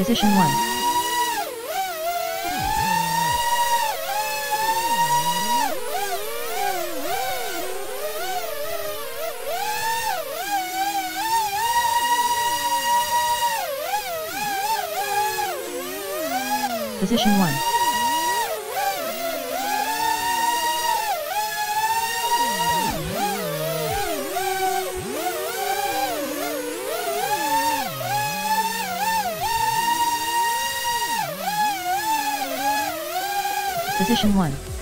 Position 1. Position 1. Position 1.